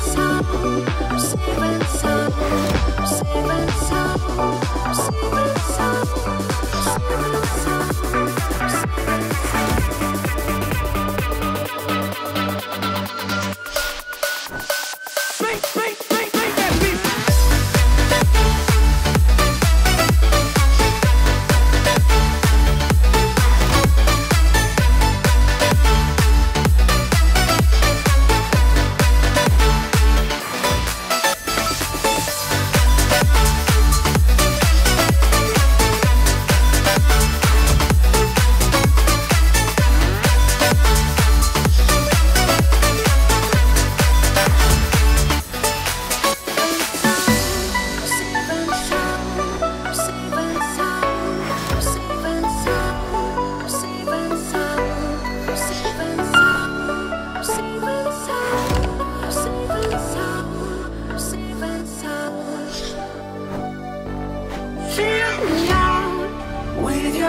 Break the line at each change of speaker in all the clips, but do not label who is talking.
sun, receiving sun, receiving sun.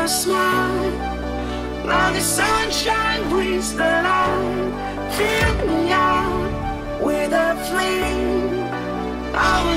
a
smile. Now the sunshine brings the light. Fill me out with a flame. I will